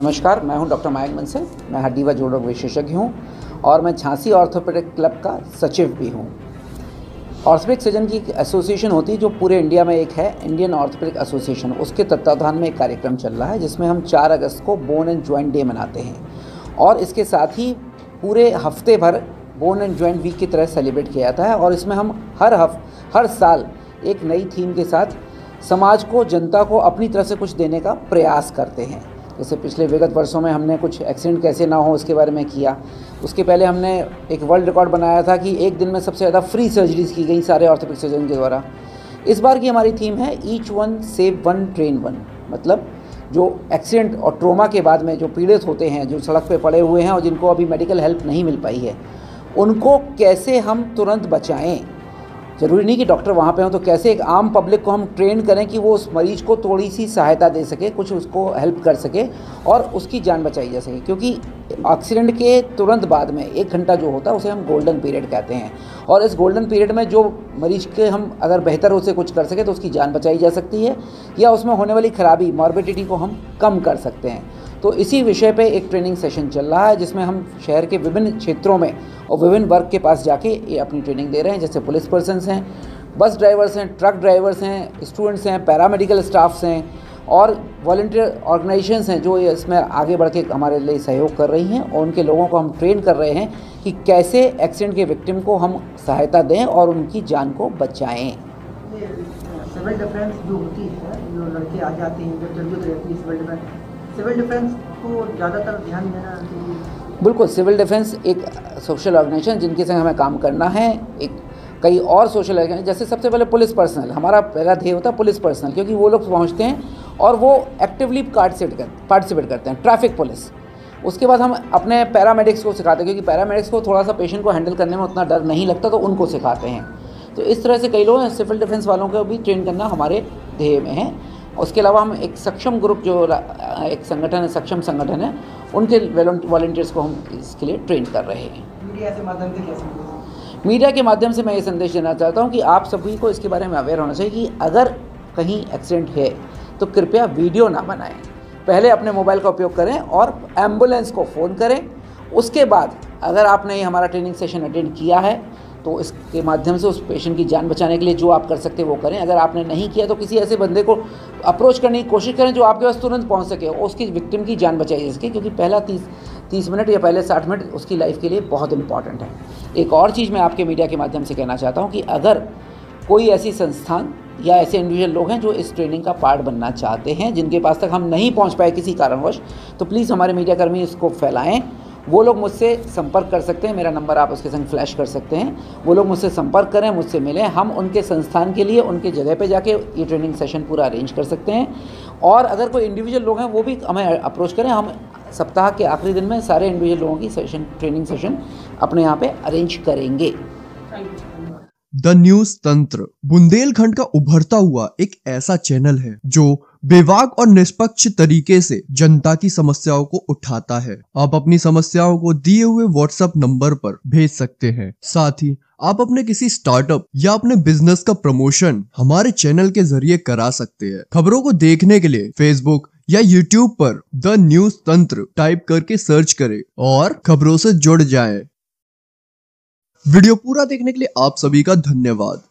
नमस्कार, मैं हूँ डॉक्टर मायक बंसल मैं हड्डी व जोड़ रोग विशेषज्ञ हूँ और मैं झांसी ऑर्थोपेडिक क्लब का सचिव भी हूँ। ऑर्थोपेडिक सर्जन की एक एसोसिएशन होती है जो पूरे इंडिया में एक है, इंडियन ऑर्थोपेडिक एसोसिएशन। उसके तत्वावधान में एक कार्यक्रम चल रहा है, जिसमें हम 4 अगस्त को बोन एंड ज्वाइंट डे मनाते हैं। और इसके साथ ही पूरे हफ़्ते भर बोन एंड ज्वाइंट वीक की तरह सेलिब्रेट किया जाता है और इसमें हम हर हफ, हर साल एक नई थीम के साथ समाज को, जनता को अपनी तरफ़ से कुछ देने का प्रयास करते हैं। जैसे पिछले विगत वर्षों में हमने कुछ एक्सीडेंट कैसे ना हो उसके बारे में किया। उसके पहले हमने एक वर्ल्ड रिकॉर्ड बनाया था कि एक दिन में सबसे ज़्यादा फ्री सर्जरीज की गई सारे ऑर्थोपिक सर्जन के द्वारा। इस बार की हमारी थीम है each one save one train one मतलब जो एक्सीडेंट और ट्रोमा के बाद में जो पीड़ित होते हैं, जो सड़क पे पड़े हुए हैं और जिनको अभी मेडिकल हेल्प नहीं मिल पाई है, उनको कैसे हम तुरंत बचाएँ? ज़रूरी नहीं कि डॉक्टर वहाँ पे हों तो कैसे एक आम पब्लिक को हम ट्रेन करें कि वो उस मरीज़ को थोड़ी सी सहायता दे सके, कुछ उसको हेल्प कर सके और उसकी जान बचाई जा सके। क्योंकि एक्सीडेंट के तुरंत बाद में, एक घंटा जो होता है, उसे हम गोल्डन पीरियड कहते हैं। और इस गोल्डन पीरियड में जो मरीज़ के हम अगर बेहतर उसे कुछ कर सके तो उसकी जान बचाई जा सकती है या उसमें होने वाली खराबी मॉर्बिडिटी को हम कम कर सकते हैं। तो इसी विषय पे एक ट्रेनिंग सेशन चल रहा है, जिसमें हम शहर के विभिन्न क्षेत्रों में और विभिन्न वर्ग के पास जाके ये अपनी ट्रेनिंग दे रहे हैं, जैसे पुलिस पर्सनस हैं बस ड्राइवर्स हैं ट्रक ड्राइवर्स हैं स्टूडेंट्स हैं पैरामेडिकल स्टाफ्स हैं और वॉल्टियर ऑर्गेनाइजेशंस हैं जो इसमें आगे बढ़ के हमारे लिए सहयोग कर रही हैं और उनके लोगों को हम ट्रेन कर रहे हैं कि कैसे एक्सीडेंट के विक्टिम को हम सहायता दें और उनकी जान को बचाएँ। सिविल डिफेंस जो होती है, जो लड़के आ जाते हैं रहती है सिविल डिफेंस सिविल डिफेंस को ज़्यादातर ध्यान देना बिल्कुल, सिविल डिफेंस एक सोशल ऑर्गेनाइजेशन जिनके संग हमें काम करना है, एक कई और सोशल ऑर्गेनाइजेशन, जैसे सबसे पहले पुलिस पर्सनल। हमारा पहला ध्येय होता है पुलिस पर्सनल, क्योंकि वो लोग पहुँचते हैं और वो एक्टिवली पार्टिसिपेट करते हैं, ट्रैफ़िक पुलिस। उसके बाद हम अपने पैरामेडिक्स को सिखाते हैं, क्योंकि पैरामेडिक्स को थोड़ा सा पेशेंट को हैंडल करने में उतना डर नहीं लगता तो उनको सिखाते हैं। तो इस तरह से कई लोग सिविल डिफेंस वालों को भी ट्रेन करना हमारे ध्येय में है। उसके अलावा हम एक सक्षम ग्रुप जो एक संगठन है सक्षम संगठन है उनके वॉल्टियर्स को हम इसके लिए ट्रेन कर रहे हैं। मीडिया के माध्यम से कैसे मीडिया के माध्यम से मैं ये संदेश देना चाहता हूँ कि आप सभी को इसके बारे में अवेयर होना चाहिए कि अगर कहीं एक्सीडेंट है तो कृपया वीडियो ना बनाएँ। पहले अपने मोबाइल का उपयोग करें और एंबुलेंस को फ़ोन करें। उसके बाद अगर आपने हमारा ट्रेनिंग सेशन अटेंड किया है तो इसके माध्यम से उस पेशेंट की जान बचाने के लिए जो आप कर सकते हैं वो करें। अगर आपने नहीं किया तो किसी ऐसे बंदे को अप्रोच करने की कोशिश करें जो आपके पास तुरंत पहुँच सके और उसकी विक्टिम की जान बचाई सके, क्योंकि पहला तीस तीस मिनट या पहले साठ मिनट उसकी लाइफ के लिए बहुत इंपॉर्टेंट है। एक और चीज़ मैं आपके मीडिया के माध्यम से कहना चाहता हूँ कि अगर कोई ऐसी संस्थान या ऐसे इंडिविजुअल लोग हैं जो इस ट्रेनिंग का पार्ट बनना चाहते हैं, जिनके पास तक हम नहीं पहुँच पाए किसी कारणवश तो प्लीज़ हमारे मीडियाकर्मी इसको फैलाएँ। वो लोग मुझसे संपर्क कर सकते हैं, मेरा नंबर आप उसके संग फ्लैश कर सकते हैं। वो लोग मुझसे संपर्क करें, मुझसे मिलें, हम उनके संस्थान के लिए, उनके जगह पे जाके ये ट्रेनिंग सेशन पूरा अरेंज कर सकते हैं। और अगर कोई इंडिविजुअल लोग हैं, वो भी हमें अप्रोच करें, हम सप्ताह के आखिरी दिन में सारे इंडिविजुअल लोगों की सेशन ट्रेनिंग सेशन अपने यहाँ पर अरेंज करेंगे। द न्यूज़ तंत्र बुंदेलखंड का उभरता हुआ एक ऐसा चैनल है, जो बेवाक और निष्पक्ष तरीके से जनता की समस्याओं को उठाता है। आप अपनी समस्याओं को दिए हुए व्हाट्सएप नंबर पर भेज सकते हैं। साथ ही, आप अपने किसी स्टार्टअप या अपने बिज़नेस का प्रमोशन हमारे चैनल के ज़रिए करा सकते हैं। खबरों को देखने के लिए फेसबुक या यूट्यूब पर द न्यूज़ तंत्र टाइप करके सर्च करें और खबरों से जुड़ जाएँ। वीडियो पूरा देखने के लिए आप सभी का धन्यवाद।